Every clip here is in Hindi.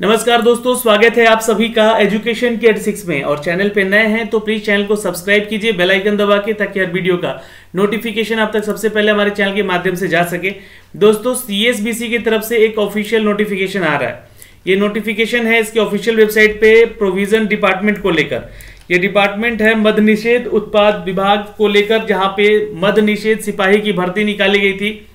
नमस्कार दोस्तों, स्वागत है आप सभी का एजुकेशन के सिक्स में। और चैनल पे नए हैं तो प्लीज़ चैनल को सब्सक्राइब कीजिए बेल आइकन दबा के, ताकि हर वीडियो का नोटिफिकेशन आप तक सबसे पहले हमारे चैनल के माध्यम से जा सके। दोस्तों सीएसबीसी की तरफ़ से एक ऑफिशियल नोटिफिकेशन आ रहा है। ये नोटिफिकेशन है इसके ऑफिशियल वेबसाइट पे प्रोविज़न डिपार्टमेंट को लेकर। ये डिपार्टमेंट है मद निषेध उत्पाद विभाग को लेकर, जहाँ पे मद निषेध सिपाही की भर्ती निकाली गई थी।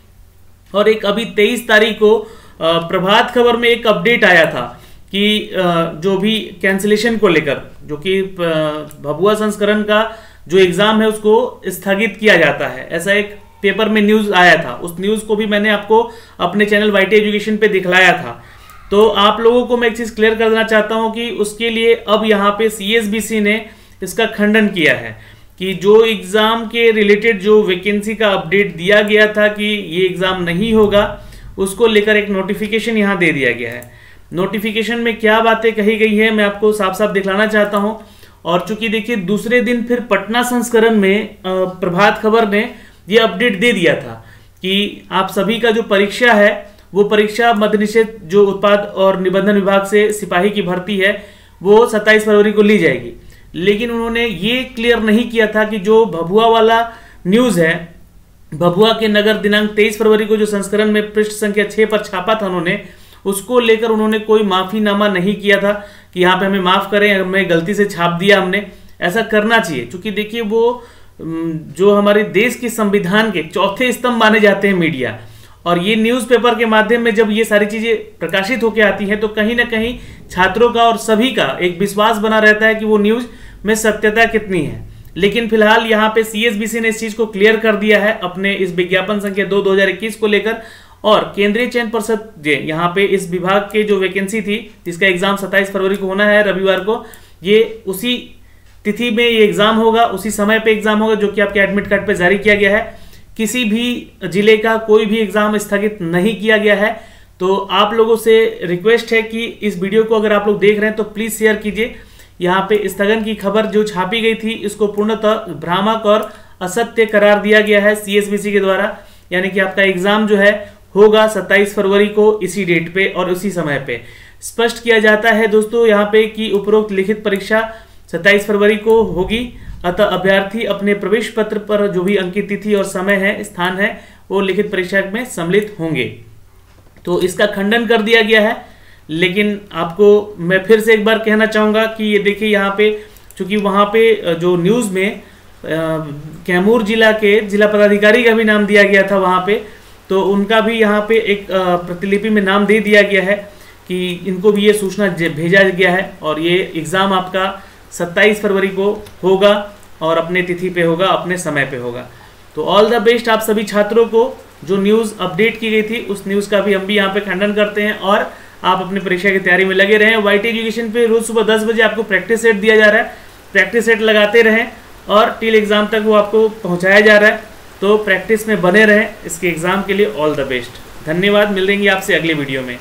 और एक अभी तेईस तारीख को प्रभात खबर में एक अपडेट आया था कि जो भी कैंसिलेशन को लेकर, जो कि भभुआ संस्करण का जो एग्ज़ाम है उसको स्थगित किया जाता है। ऐसा एक पेपर में न्यूज़ आया था। उस न्यूज़ को भी मैंने आपको अपने चैनल वाईटी एजुकेशन पे दिखलाया था। तो आप लोगों को मैं एक चीज़ क्लियर कर देना चाहता हूँ कि उसके लिए अब यहाँ पे सीएसबीसी ने इसका खंडन किया है कि जो एग्ज़ाम के रिलेटेड जो वैकेंसी का अपडेट दिया गया था कि ये एग्ज़ाम नहीं होगा उसको लेकर एक नोटिफिकेशन यहाँ दे दिया गया है। नोटिफिकेशन में क्या बातें कही गई है, मैं आपको साफ़ साफ़ दिखलाना चाहता हूँ। और चूँकि देखिए, दूसरे दिन फिर पटना संस्करण में प्रभात खबर ने ये अपडेट दे दिया था कि आप सभी का जो परीक्षा है, वो परीक्षा मध्य निषेध जो उत्पाद और निबंधन विभाग से सिपाही की भर्ती है, वो 27 फरवरी को ली जाएगी। लेकिन उन्होंने ये क्लियर नहीं किया था कि जो भभुआ वाला न्यूज़ है भभुआ के नगर दिनांक 23 फरवरी को जो संस्करण में पृष्ठ संख्या 6 पर छापा था उन्होंने, उसको लेकर उन्होंने कोई माफीनामा नहीं किया था कि यहाँ पे हमें माफ़ करें, हमें गलती से छाप दिया हमने। ऐसा करना चाहिए क्योंकि देखिए वो जो हमारे देश के संविधान के चौथे स्तंभ माने जाते हैं मीडिया, और ये न्यूज़पेपर के माध्यम में जब ये सारी चीज़ें प्रकाशित होकर आती हैं तो कहीं ना कहीं छात्रों का और सभी का एक विश्वास बना रहता है कि वो न्यूज़ में सत्यता कितनी है। लेकिन फ़िलहाल यहाँ पे सीएसबीसी ने इस चीज़ को क्लियर कर दिया है अपने इस विज्ञापन संख्या दो 2021 को लेकर। और केंद्रीय चयन परिषद यहाँ पे इस विभाग के जो वैकेंसी थी, जिसका एग्ज़ाम 27 फरवरी को होना है, रविवार को, ये उसी तिथि में ये एग्ज़ाम होगा, उसी समय पे एग्ज़ाम होगा, जो कि आपके एडमिट कार्ड पे जारी किया गया है। किसी भी ज़िले का कोई भी एग्ज़ाम स्थगित नहीं किया गया है। तो आप लोगों से रिक्वेस्ट है कि इस वीडियो को अगर आप लोग देख रहे हैं तो प्लीज़ शेयर कीजिए। यहाँ पे स्थगन की खबर जो छापी गई थी, इसको पूर्णतः भ्रामक और असत्य करार दिया गया है सीएसबीसी के द्वारा। यानी कि आपका एग्ज़ाम जो है, होगा 27 फरवरी को इसी डेट पे और उसी समय पे। स्पष्ट किया जाता है दोस्तों, यहाँ पे कि उपरोक्त लिखित परीक्षा 27 फरवरी को होगी। अतः अभ्यर्थी अपने प्रवेश पत्र पर जो भी अंकित तिथि और समय है, स्थान है, वो लिखित परीक्षा में सम्मिलित होंगे। तो इसका खंडन कर दिया गया है। लेकिन आपको मैं फिर से एक बार कहना चाहूँगा कि ये देखिए यहाँ पे, चूँकि वहाँ पे जो न्यूज़ में कैमूर जिला के जिला पदाधिकारी का भी नाम दिया गया था वहाँ पे तो उनका भी यहाँ पे एक प्रतिलिपि में नाम दे दिया गया है कि इनको भी ये सूचना भेजा गया है और ये एग्ज़ाम आपका 27 फरवरी को होगा और अपने तिथि पे होगा, अपने समय पे होगा। तो ऑल द बेस्ट आप सभी छात्रों को, जो न्यूज़ अपडेट की गई थी, उस न्यूज़ का भी हम भी यहाँ पे खंडन करते हैं और आप अपनी परीक्षा की तैयारी में लगे रहें। वाई एजुकेशन पे रोज़ सुबह दस बजे आपको प्रैक्टिस सेट दिया जा रहा है। प्रैक्टिस सेट लगाते रहें और टील एग्ज़ाम तक वो आपको पहुँचाया जा रहा है। तो प्रैक्टिस में बने रहें। इसके एग्ज़ाम के लिए ऑल द बेस्ट धन्यवाद। मिल देंगे आपसे अगले वीडियो में।